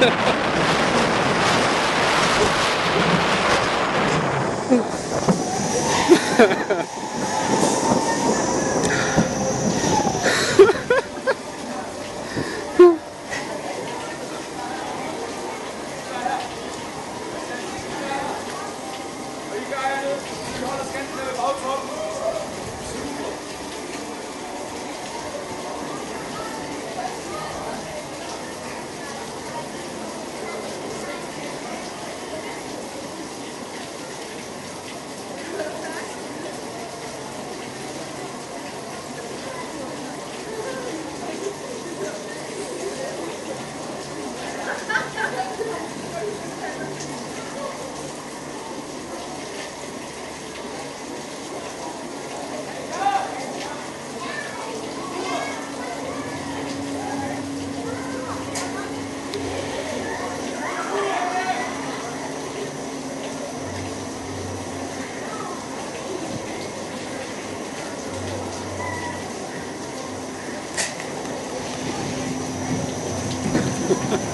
Ha ha ha. Ha ha ha.